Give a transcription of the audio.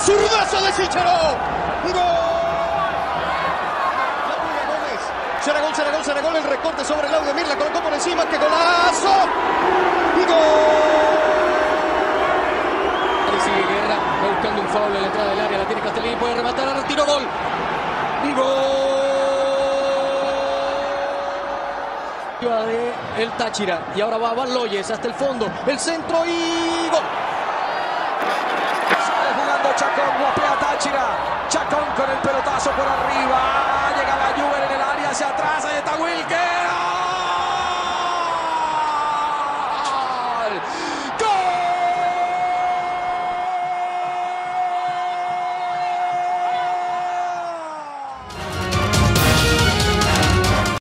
Zurdazo de Chicharo. Gol. Será gol, será gol, será gol. El recorte sobre el Laudemir. La colocó por encima. ¡Qué golazo! ¡Gol! Sigue Guerra, buscando un foul en la entrada del área, la tiene Castellini, puede rematar, ahora tiro gol. Gol. De el Táchira. Y ahora va Baloyes hasta el fondo. El centro y gol. Chacón, guapea Táchira. Chacón con el pelotazo por arriba. Llegaba Juven en el área hacia atrás. Ahí está Wilker.